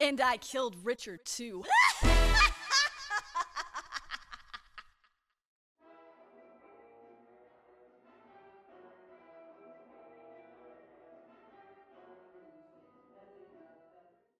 And I killed Richard too.